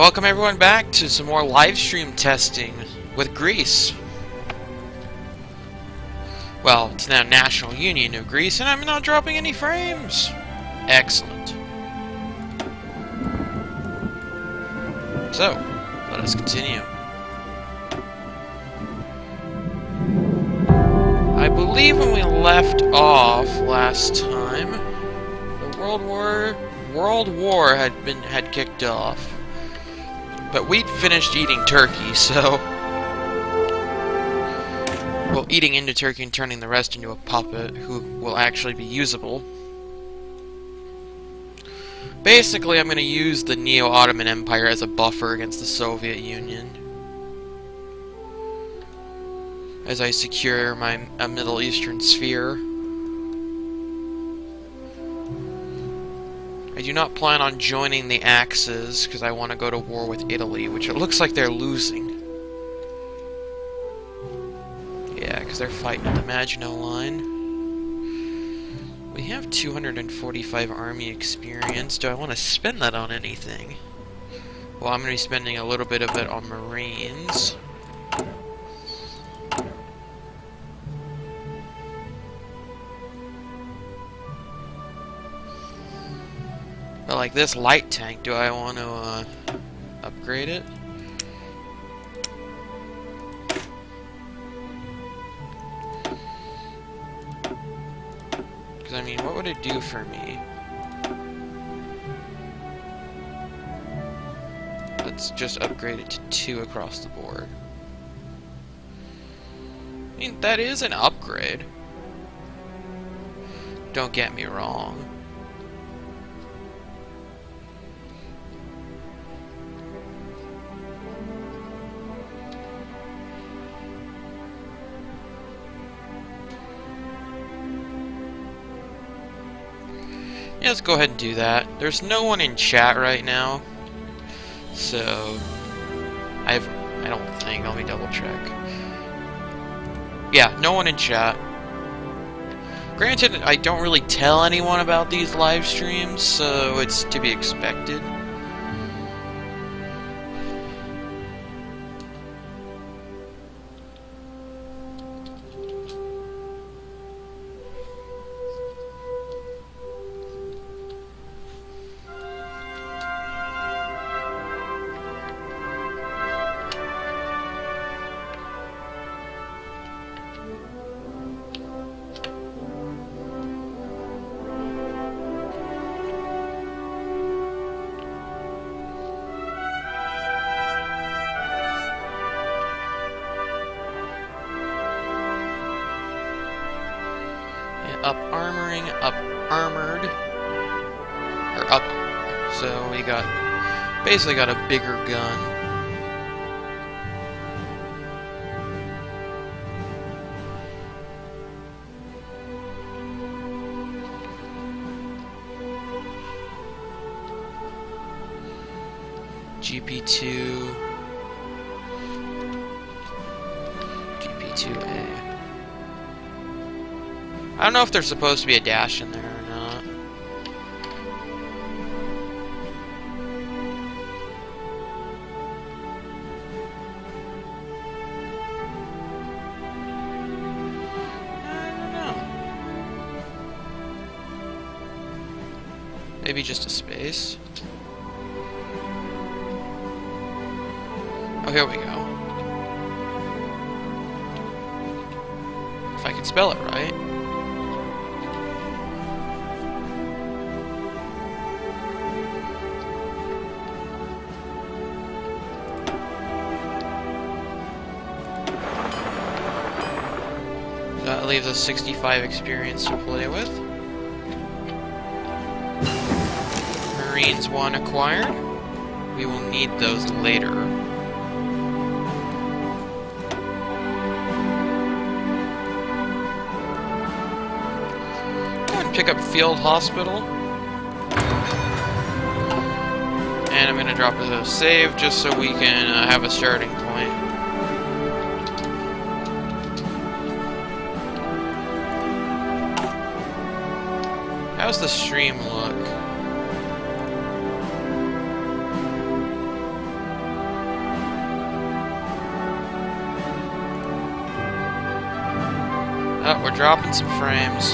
welcome everyone back to some more live stream testing with Greece. Well, it's now National Union of Greece, and I'm not dropping any frames. Excellent. So, let us continue. I believe when we left off last time, the World War World War had been had kicked off. But we'd finished eating turkey, so well, eating into turkey and turning the rest into a puppet who will actually be usable. Basically, I'm going to use the Neo-Ottoman Empire as a buffer against the Soviet Union. As I secure my Middle Eastern sphere. I do not plan on joining the Axis, because I want to go to war with Italy, which it looks like they're losing. Yeah, because they're fighting at the Maginot Line. We have 245 army experience. Do I want to spend that on anything? Well, I'm going to be spending a little bit of it on Marines. Like this light tank, do I want to uh, upgrade it? Because, I mean, what would it do for me? Let's just upgrade it to 2 across the board. I mean, that is an upgrade. Don't get me wrong. Yeah, let's go ahead and do that. There's no one in chat right now, so I've I don't think. Let me double check. Yeah, no one in chat. Granted, I don't really tell anyone about these live streams, so it's to be expected. Up armoring, up armored, or up, so we got, basically got a bigger gun. GP2, GP2A. I don't know if there's supposed to be a dash in there or not. I don't know. Maybe just a space. Oh, here we go. If I can spell it right. That leaves us 65 experience to play with. Marines 1 acquired. We will need those later. Go and pick up Field Hospital. And I'm going to drop a save just so we can uh, have a starting How's the stream look? Oh, we're dropping some frames.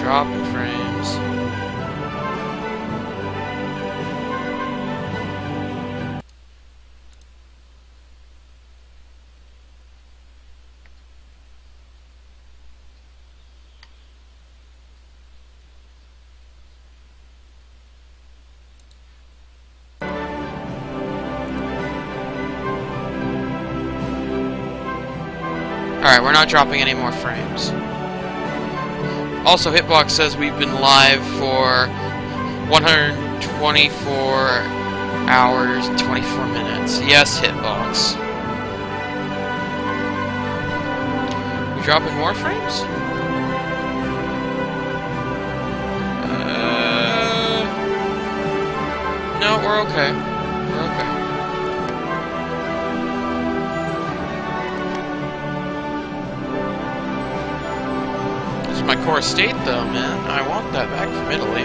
Dropping frames. Alright, we're not dropping any more frames. Also, Hitbox says we've been live for 124 hours 24 minutes. Yes, Hitbox. We dropping more frames? Uh, no, we're okay. Core state, though, man. I want that back from Italy.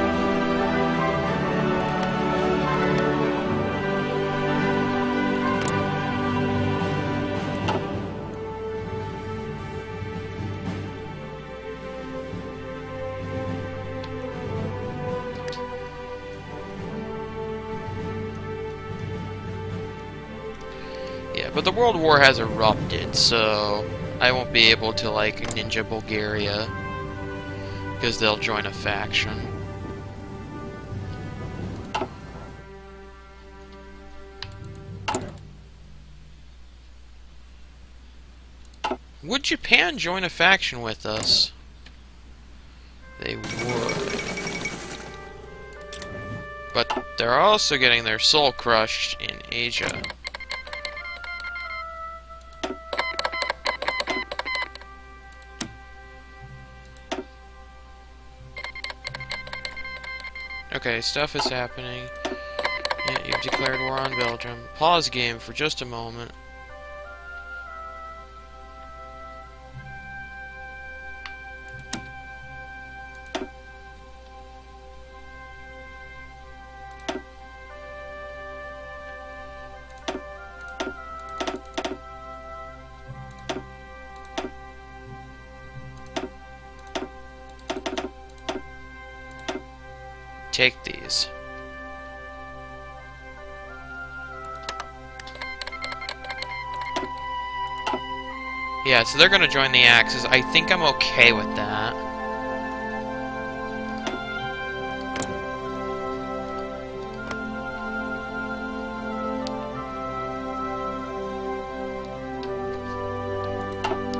Yeah, but the World War has erupted, so I won't be able to, like, ninja Bulgaria. Because they'll join a faction. Would Japan join a faction with us? They would. But they're also getting their soul crushed in Asia. Okay, stuff is happening. Yeah, you've declared war on Belgium. Pause game for just a moment. Take these. Yeah, so they're gonna join the Axis. I think I'm okay with that.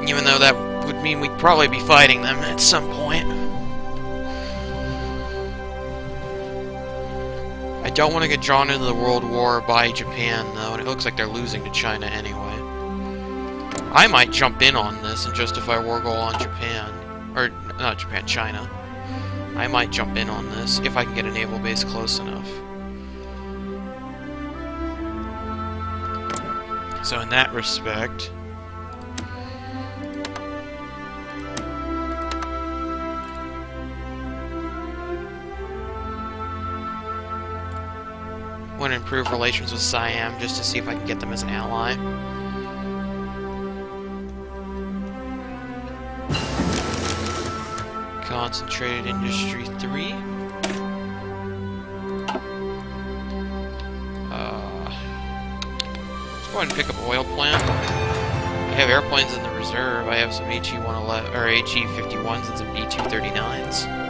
Even though that would mean we'd probably be fighting them at some point. Don't want to get drawn into the World War by Japan, though, and it looks like they're losing to China anyway. I might jump in on this and justify war goal on Japan. Or, not Japan, China. I might jump in on this, if I can get a naval base close enough. So in that respect... want to improve relations with Siam just to see if I can get them as an ally. Concentrated Industry 3. Uh, let's go ahead and pick up oil plant. I have airplanes in the reserve. I have some HE-111 or HE-51s and some B-239s.